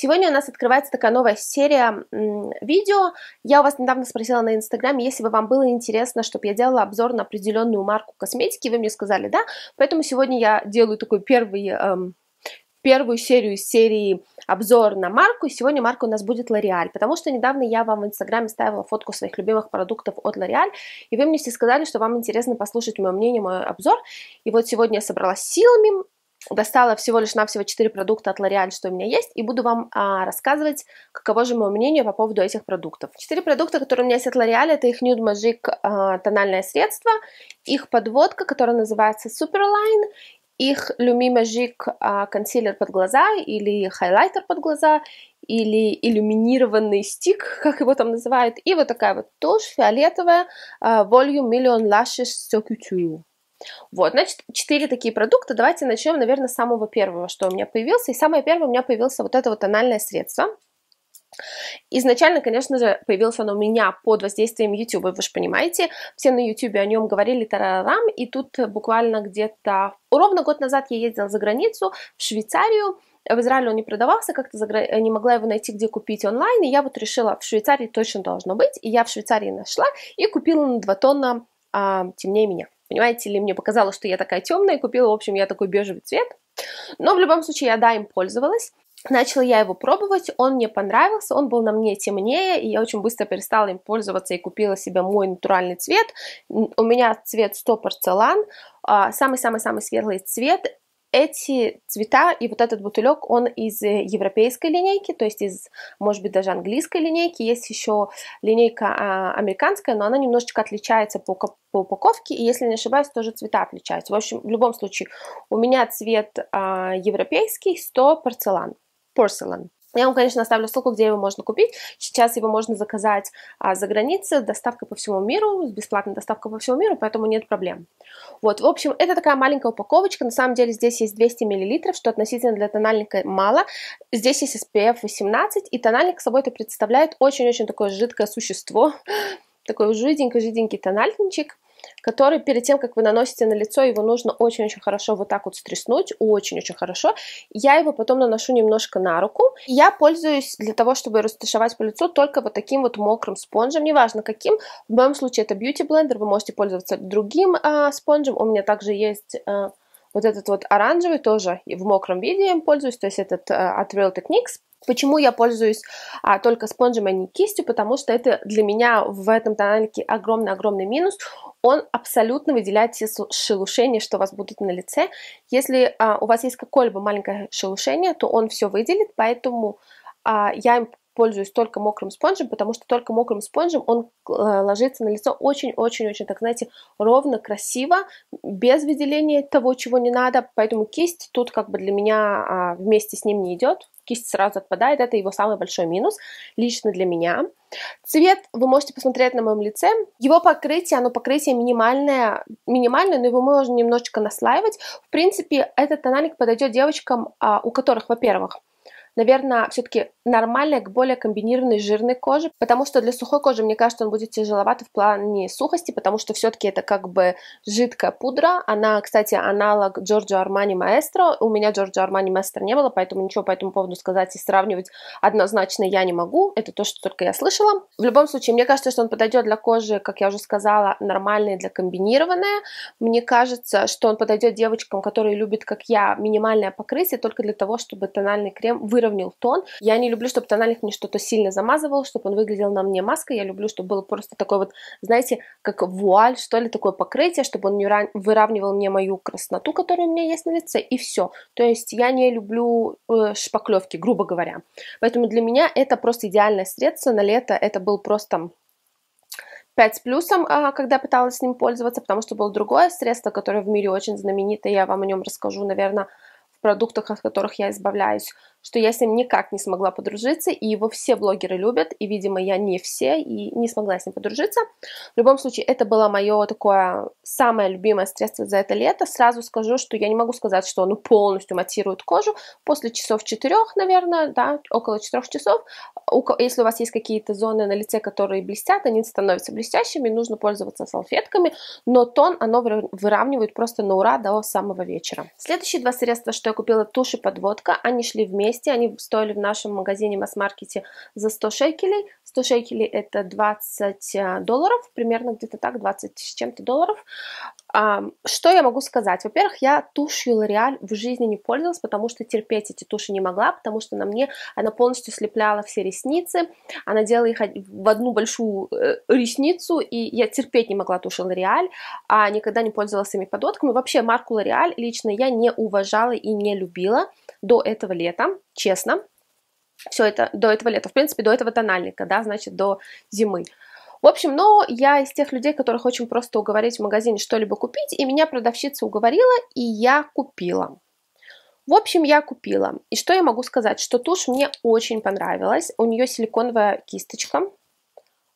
Сегодня у нас открывается такая новая серия видео. Я у вас недавно спросила на инстаграме, если бы вам было интересно, чтобы я делала обзор на определенную марку косметики, вы мне сказали да, поэтому сегодня я делаю такой первый, эм, первую серию из серии обзор на марку, и сегодня марка у нас будет L'Oreal, потому что недавно я вам в инстаграме ставила фотку своих любимых продуктов от L'Oreal, и вы мне все сказали, что вам интересно послушать мое мнение, мой обзор, и вот сегодня я собралась силами, достала всего лишь навсего 4 продукта от L'Oreal, что у меня есть, и буду вам а, рассказывать, каково же мое мнение по поводу этих продуктов. 4 продукта, которые у меня есть от L'Oreal, это их Nude Magic а, тональное средство, их подводка, которая называется Superline, их Lumi Magic а, консилер под глаза или хайлайтер под глаза, или иллюминированный стик, как его там называют, и вот такая вот тушь фиолетовая а, Volume Million Lashes Couture. Вот, значит, четыре такие продукта. Давайте начнем, наверное, с самого первого, что у меня появился. И самое первое у меня появился вот это вот тональное средство. Изначально, конечно же, появился он у меня под воздействием YouTube, вы же понимаете, все на YouTube о нем говорили тарарам, и тут буквально где-то ровно год назад я ездила за границу, в Швейцарию, в Израиле он не продавался, как-то загра... не могла его найти, где купить онлайн, и я вот решила, в Швейцарии точно должно быть, и я в Швейцарии нашла и купила на 2 тонна а, темнее меня. Понимаете ли, мне показалось, что я такая темная, и купила, в общем, я такой бежевый цвет. Но в любом случае я, да, им пользовалась. Начала я его пробовать, он мне понравился, он был на мне темнее, и я очень быстро перестала им пользоваться и купила себе мой натуральный цвет. У меня цвет 100 порцелан, а, самый-самый-самый светлый цвет, эти цвета и вот этот бутылек, он из э, европейской линейки, то есть из, может быть, даже английской линейки. Есть еще линейка а, американская, но она немножечко отличается по, по упаковке, и если не ошибаюсь, тоже цвета отличаются. В общем, в любом случае, у меня цвет а, европейский, 100 порцелан. Porcelain. Я вам, конечно, оставлю ссылку, где его можно купить. Сейчас его можно заказать а, за границей, доставка по всему миру, бесплатная доставка по всему миру, поэтому нет проблем. Вот, в общем, это такая маленькая упаковочка. На самом деле здесь есть 200 мл, что относительно для тональника мало. Здесь есть SPF 18, и тональник собой-то представляет очень-очень такое жидкое существо. Такой жиденький-жиденький тональничек который перед тем, как вы наносите на лицо, его нужно очень-очень хорошо вот так вот стреснуть, очень-очень хорошо. Я его потом наношу немножко на руку. Я пользуюсь для того, чтобы растушевать по лицу только вот таким вот мокрым спонжем, неважно каким. В моем случае это Beauty Blender, вы можете пользоваться другим а, спонжем. У меня также есть... А, вот этот вот оранжевый тоже в мокром виде я им пользуюсь, то есть этот а, от Real Techniques. Почему я пользуюсь а, только спонжем, а не кистью? Потому что это для меня в этом тональнике огромный-огромный минус. Он абсолютно выделяет все шелушения, что у вас будут на лице. Если а, у вас есть какое-либо маленькое шелушение, то он все выделит, поэтому а, я им пользуюсь только мокрым спонжем, потому что только мокрым спонжем он э, ложится на лицо очень-очень-очень, так знаете, ровно, красиво, без выделения того, чего не надо, поэтому кисть тут как бы для меня а, вместе с ним не идет, кисть сразу отпадает, это его самый большой минус, лично для меня. Цвет вы можете посмотреть на моем лице. Его покрытие, оно покрытие минимальное, минимальное, но его можно немножечко наслаивать. В принципе, этот тональник подойдет девочкам, а, у которых, во-первых, наверное, все-таки нормальная к более комбинированной жирной коже, потому что для сухой кожи, мне кажется, он будет тяжеловато в плане сухости, потому что все-таки это как бы жидкая пудра. Она, кстати, аналог Giorgio Armani Maestro. У меня Giorgio Armani Maestro не было, поэтому ничего по этому поводу сказать и сравнивать однозначно я не могу. Это то, что только я слышала. В любом случае, мне кажется, что он подойдет для кожи, как я уже сказала, нормальной для комбинированной. Мне кажется, что он подойдет девочкам, которые любят, как я, минимальное покрытие, только для того, чтобы тональный крем выровнял тон. Я не люблю чтобы тональник мне что-то сильно замазывал, чтобы он выглядел на мне маской. Я люблю, чтобы было просто такой вот, знаете, как вуаль, что ли, такое покрытие, чтобы он не выравнивал мне мою красноту, которая у меня есть на лице, и все. То есть я не люблю э, шпаклевки, грубо говоря. Поэтому для меня это просто идеальное средство на лето. Это был просто 5 с плюсом, а, когда пыталась с ним пользоваться, потому что было другое средство, которое в мире очень знаменитое, я вам о нем расскажу, наверное, в продуктах, от которых я избавляюсь что я с ним никак не смогла подружиться, и его все блогеры любят, и, видимо, я не все, и не смогла с ним подружиться. В любом случае, это было мое такое самое любимое средство за это лето. Сразу скажу, что я не могу сказать, что оно полностью матирует кожу. После часов четырех, наверное, да, около четырех часов, если у вас есть какие-то зоны на лице, которые блестят, они становятся блестящими, нужно пользоваться салфетками, но тон оно выравнивает просто на ура до самого вечера. Следующие два средства, что я купила, тушь и подводка, они шли вместе, вместе. Они стоили в нашем магазине масс-маркете за 100 шекелей. 100 шекелей это 20 э, долларов, примерно где-то так, 20 с чем-то долларов. Что я могу сказать? Во-первых, я тушью L'Oreal в жизни не пользовалась, потому что терпеть эти туши не могла, потому что на мне она полностью слепляла все ресницы, она делала их в одну большую э, ресницу, и я терпеть не могла тушь L'Oreal, а никогда не пользовалась ими подводками. Вообще марку L'Oreal лично я не уважала и не любила до этого лета, честно. Все это до этого лета, в принципе, до этого тональника, да, значит, до зимы. В общем, но я из тех людей, которых очень просто уговорить в магазине что-либо купить, и меня продавщица уговорила, и я купила. В общем, я купила. И что я могу сказать? Что тушь мне очень понравилась. У нее силиконовая кисточка.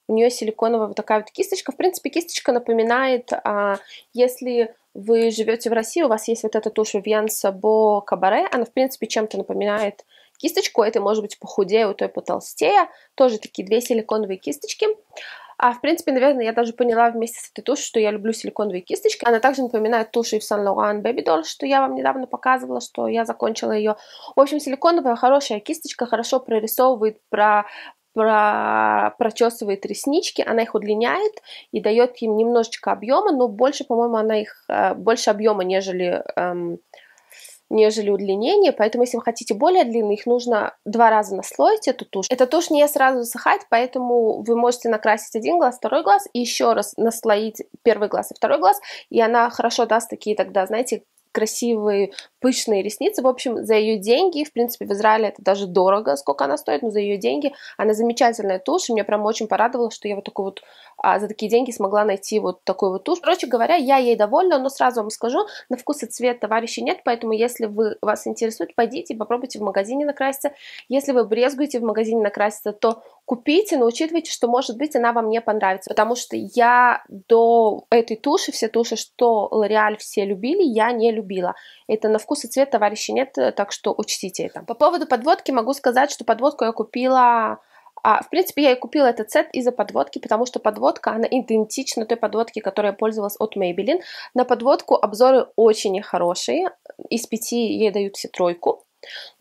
У нее силиконовая вот такая вот кисточка. В принципе, кисточка напоминает, а, если вы живете в России, у вас есть вот эта тушь Vivienne Sabo Cabaret, она, в принципе, чем-то напоминает кисточку. Это может быть похудее, у той потолстее. Тоже такие две силиконовые кисточки. А, в принципе, наверное, я даже поняла вместе с этой тушью, что я люблю силиконовые кисточки. Она также напоминает туши в Laurent Baby Doll, что я вам недавно показывала, что я закончила ее. В общем, силиконовая хорошая кисточка, хорошо прорисовывает, про про... прочесывает реснички, она их удлиняет и дает им немножечко объема, но больше, по-моему, она их э, больше объема, нежели эм, нежели удлинение, поэтому если вы хотите более длинный, их нужно два раза наслоить эту тушь. Эта тушь не сразу засыхает, поэтому вы можете накрасить один глаз, второй глаз и еще раз наслоить первый глаз и второй глаз, и она хорошо даст такие тогда, знаете, красивые, пышные ресницы. В общем, за ее деньги, в принципе, в Израиле это даже дорого, сколько она стоит, но за ее деньги она замечательная тушь, и меня прям очень порадовало, что я вот такой вот а, за такие деньги смогла найти вот такой вот тушь. Короче говоря, я ей довольна, но сразу вам скажу, на вкус и цвет товарищей нет, поэтому если вы, вас интересует, пойдите, попробуйте в магазине накраситься. Если вы брезгуете в магазине накраситься, то купите, но учитывайте, что, может быть, она вам не понравится, потому что я до этой туши, все туши, что L'Oreal все любили, я не любила. Это на вкус и цвет товарищей нет, так что учтите это. По поводу подводки могу сказать, что подводку я купила а, в принципе, я и купила этот сет из-за подводки, потому что подводка, она идентична той подводке, которой я пользовалась от Maybelline. На подводку обзоры очень хорошие, из пяти ей дают все тройку.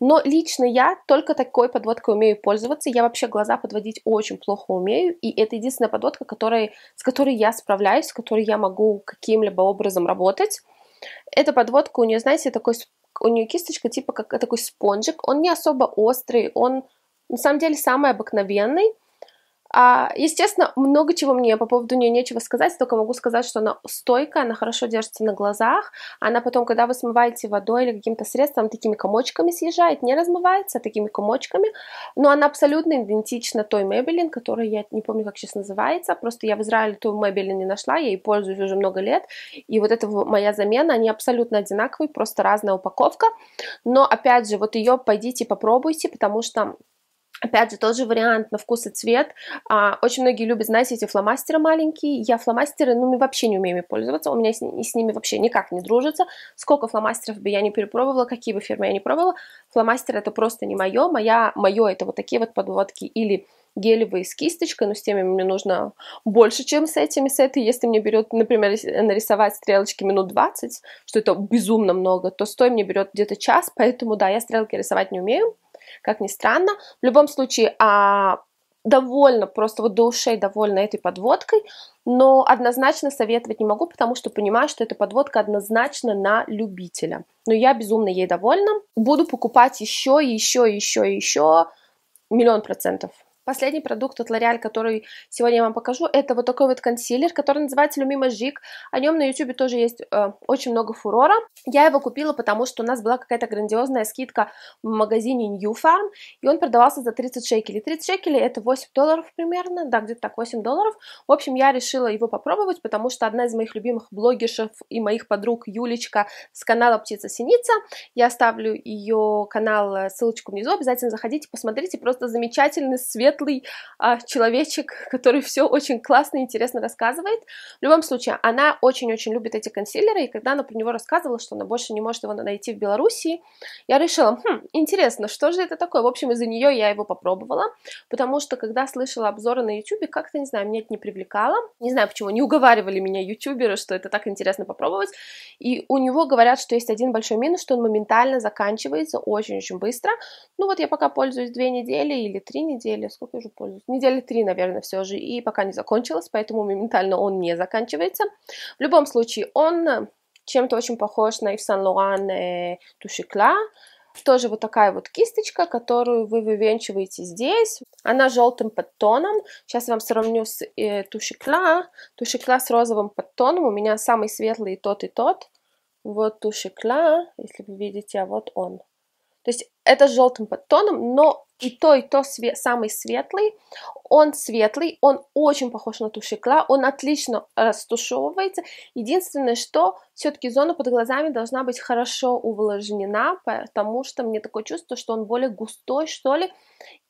Но лично я только такой подводкой умею пользоваться. Я вообще глаза подводить очень плохо умею. И это единственная подводка, которой, с которой я справляюсь, с которой я могу каким-либо образом работать. Эта подводка у нее, знаете, такой, у нее кисточка типа как такой спонжик. Он не особо острый, он на самом деле самый обыкновенный. А, естественно, много чего мне по поводу нее нечего сказать, только могу сказать, что она стойкая, она хорошо держится на глазах, она потом, когда вы смываете водой или каким-то средством, такими комочками съезжает, не размывается, а такими комочками, но она абсолютно идентична той Maybelline, которая я не помню, как сейчас называется, просто я в Израиле ту Maybelline не нашла, я ей пользуюсь уже много лет, и вот это моя замена, они абсолютно одинаковые, просто разная упаковка, но опять же, вот ее пойдите попробуйте, потому что Опять же, тот же вариант на вкус и цвет. А, очень многие любят, знаете, эти фломастеры маленькие. Я фломастеры, ну, вообще не умеем пользоваться. У меня с, с ними вообще никак не дружится. Сколько фломастеров бы я не перепробовала, какие бы фирмы я не пробовала. Фломастер это просто не мое. Моя, мое это вот такие вот подводки или гелевые с кисточкой, но с теми мне нужно больше, чем с этими. С этой, если мне берет, например, нарисовать стрелочки минут 20, что это безумно много, то стой мне берет где-то час, поэтому да, я стрелки рисовать не умею как ни странно. В любом случае, а, довольно, просто вот до ушей довольна этой подводкой, но однозначно советовать не могу, потому что понимаю, что эта подводка однозначно на любителя. Но я безумно ей довольна. Буду покупать еще, еще, еще, еще миллион процентов. Последний продукт от L'Oreal, который сегодня я вам покажу, это вот такой вот консилер, который называется Lumi Magic. О нем на YouTube тоже есть э, очень много фурора. Я его купила, потому что у нас была какая-то грандиозная скидка в магазине New Farm, и он продавался за 30 шекелей. 30 шекелей это 8 долларов примерно, да, где-то так, 8 долларов. В общем, я решила его попробовать, потому что одна из моих любимых блогершев и моих подруг Юлечка с канала Птица Синица, я оставлю ее канал, э, ссылочку внизу, обязательно заходите, посмотрите, просто замечательный свет светлый а, человечек, который все очень классно и интересно рассказывает. В любом случае, она очень-очень любит эти консилеры, и когда она про него рассказывала, что она больше не может его найти в Беларуси, я решила, хм, интересно, что же это такое? В общем, из-за нее я его попробовала, потому что когда слышала обзоры на YouTube, как-то, не знаю, меня это не привлекало. Не знаю почему, не уговаривали меня ютуберы, что это так интересно попробовать. И у него говорят, что есть один большой минус, что он моментально заканчивается очень-очень быстро. Ну вот я пока пользуюсь две недели или три недели, сколько я уже пользуюсь? Недели три, наверное, все же, и пока не закончилось, поэтому моментально он не заканчивается. В любом случае, он чем-то очень похож на Yves Saint Laurent э, Touchecla, тоже вот такая вот кисточка, которую вы вывенчиваете здесь. Она желтым подтоном. Сейчас я вам сравню с э, тушекла. Тушекла с розовым подтоном. У меня самый светлый и тот, и тот. Вот тушекла, если вы видите, а вот он. То есть это с желтым подтоном, но и то, и то све самый светлый. Он светлый, он очень похож на тушекла, он отлично растушевывается. Единственное, что все-таки зона под глазами должна быть хорошо увлажнена, потому что мне такое чувство, что он более густой, что ли.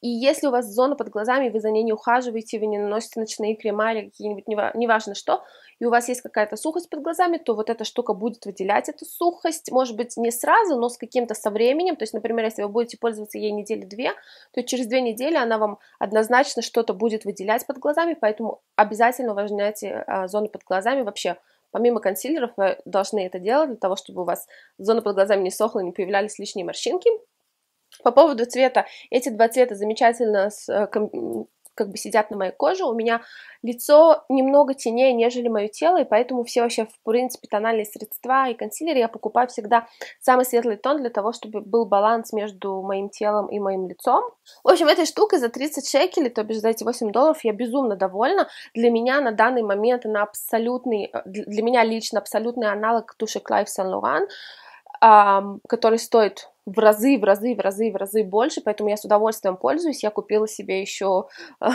И если у вас зона под глазами, вы за ней не ухаживаете, вы не наносите ночные крема или какие-нибудь, неважно что, и у вас есть какая-то сухость под глазами, то вот эта штука будет выделять эту сухость, может быть, не сразу, но с каким-то со временем. То есть, например, если вы будете пользоваться ей недели-две, то через две недели она вам однозначно что-то будет выделять под глазами, поэтому обязательно увлажняйте а, зону под глазами вообще. Помимо консилеров вы должны это делать для того, чтобы у вас зона под глазами не сохла, не появлялись лишние морщинки. По поводу цвета, эти два цвета замечательно э, как бы сидят на моей коже. У меня лицо немного тенее, нежели мое тело, и поэтому все вообще, в принципе, тональные средства и консилеры я покупаю всегда самый светлый тон для того, чтобы был баланс между моим телом и моим лицом. В общем, этой штукой за 30 шекелей, то бишь за эти 8 долларов, я безумно довольна. Для меня на данный момент она абсолютный, э, для меня лично абсолютный аналог туши Clive Saint Laurent, который стоит в разы, в разы, в разы, в разы больше, поэтому я с удовольствием пользуюсь. Я купила себе еще,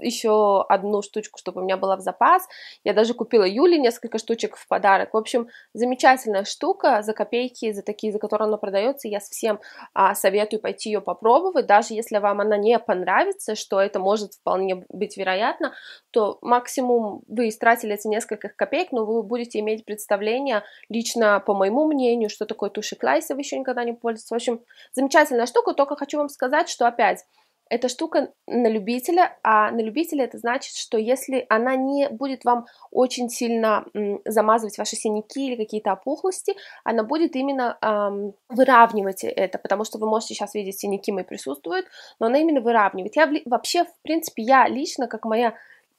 еще одну штучку, чтобы у меня была в запас. Я даже купила Юле несколько штучек в подарок. В общем, замечательная штука за копейки, за такие, за которые она продается. Я всем а, советую пойти ее попробовать. Даже если вам она не понравится, что это может вполне быть вероятно, то максимум вы истратили эти несколько копеек, но вы будете иметь представление лично, по моему мнению, что такое туши Клайса, вы еще никогда не пользовались в общем, замечательная штука, только хочу вам сказать, что опять, эта штука на любителя, а на любителя это значит, что если она не будет вам очень сильно замазывать ваши синяки или какие-то опухлости, она будет именно эм, выравнивать это, потому что вы можете сейчас видеть, синяки мои присутствуют, но она именно выравнивает. Я вообще, в принципе, я лично, как моя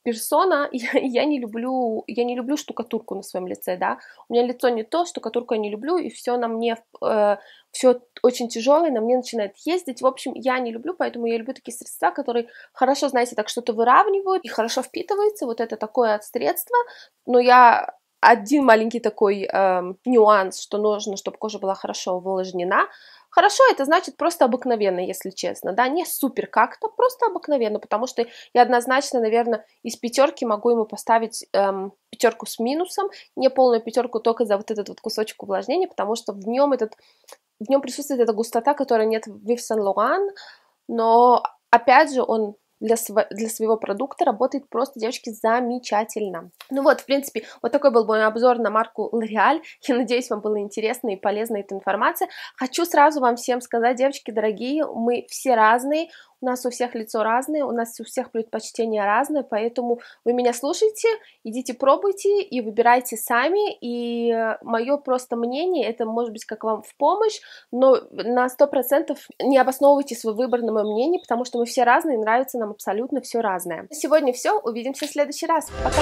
персона, я, я не люблю, я не люблю штукатурку на своем лице, да, у меня лицо не то, штукатурку я не люблю, и все на мне, э, все очень тяжелое, на мне начинает ездить, в общем, я не люблю, поэтому я люблю такие средства, которые хорошо, знаете, так что-то выравнивают и хорошо впитываются, вот это такое средство, но я один маленький такой э, нюанс, что нужно, чтобы кожа была хорошо увлажнена, Хорошо, это значит просто обыкновенно, если честно, да, не супер как-то, просто обыкновенно, потому что я однозначно, наверное, из пятерки могу ему поставить эм, пятерку с минусом, не полную пятерку только за вот этот вот кусочек увлажнения, потому что в нем этот, в нем присутствует эта густота, которая нет в Yves Saint Laurent, но опять же он для, св- для своего продукта работает просто, девочки, замечательно. Ну вот, в принципе, вот такой был мой обзор на марку L'Oreal. Я надеюсь, вам было интересно и полезна эта информация. Хочу сразу вам всем сказать, девочки дорогие, мы все разные, у нас у всех лицо разное, у нас у всех предпочтения разные, поэтому вы меня слушайте, идите пробуйте и выбирайте сами. И э, мое просто мнение, это может быть как вам в помощь, но на сто процентов не обосновывайте свой выбор на моем мнении, потому что мы все разные, нравится нам абсолютно все разное. На сегодня все, увидимся в следующий раз. Пока!